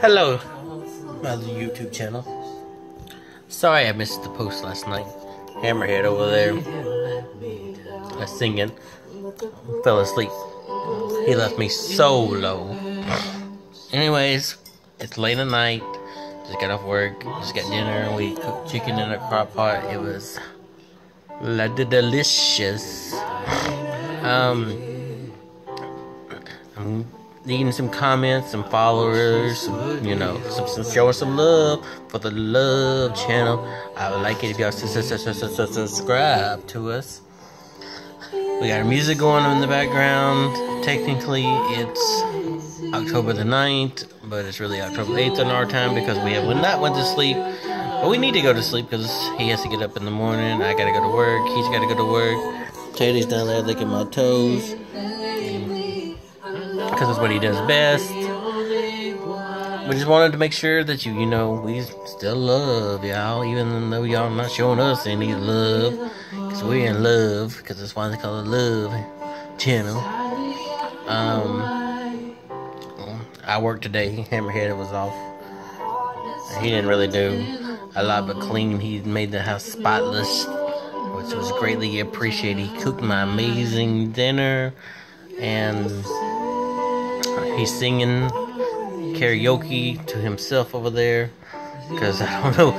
Hello, my YouTube channel. Sorry I missed the post last night. Hammerhead over there uh, singing fell asleep. He left me so low. Anyways, it's late at night. Just got off work. Just got dinner. We cooked chicken in a crock pot. It was la delicious. Um, I'm needing some comments, some followers, some, you know, some, some showing some love for the Love channel. I would like it if y'all subscribe to us. We got our music going on in the background. Technically, it's October the 9th, but it's really October 8th in our time because we have not went to sleep. But we need to go to sleep because he has to get up in the morning. I gotta go to work. He's gotta go to work. Teddy's down there licking my toes because it's what he does best. We just wanted to make sure that you, you know, we still love y'all, even though y'all not showing us any love, because we're in love, because that's why they call it Love Channel. Um, I worked today. Hammerhead was off. He didn't really do a lot but clean. He made the house spotless, which was greatly appreciated. He cooked my amazing dinner, and He's singing karaoke to himself over there because I don't know,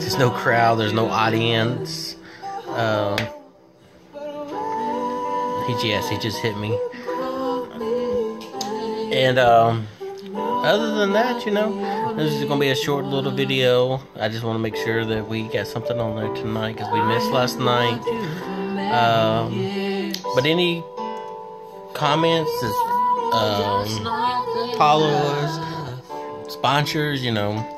there's no crowd, there's no audience. Uh, he yes, he just hit me. And um, other than that, you know, this is gonna be a short little video. I just want to make sure that we got something on there tonight because we missed last night. Um, but any comments um, followers, sponsors, you know.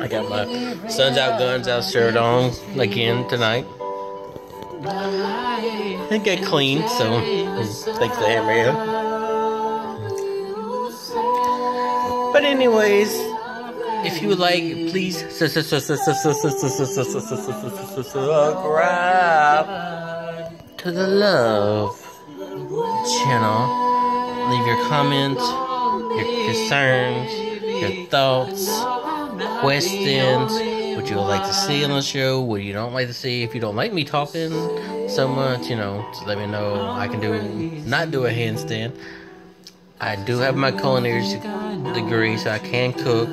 I got my Suns Out Guns Out shirt on again tonight. I get clean, so thanks to Hammerhead. But anyways, if you would like, please subscribe to the Love channel leave your comments, your concerns, your thoughts, questions, what you would like to see on the show, what you don't like to see. If you don't like me talking so much, you know, just let me know. I can do not do a handstand. I do have my culinary degree, so I can cook.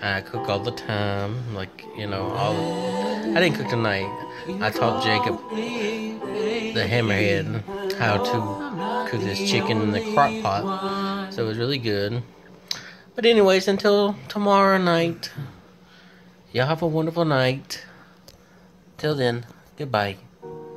I cook all the time, like you know. All I didn't cook tonight. I taught Jacob the hammerhead how to cook this chicken in the crock pot. So it was really good. But anyways, until tomorrow night, y'all have a wonderful night. Till then, goodbye.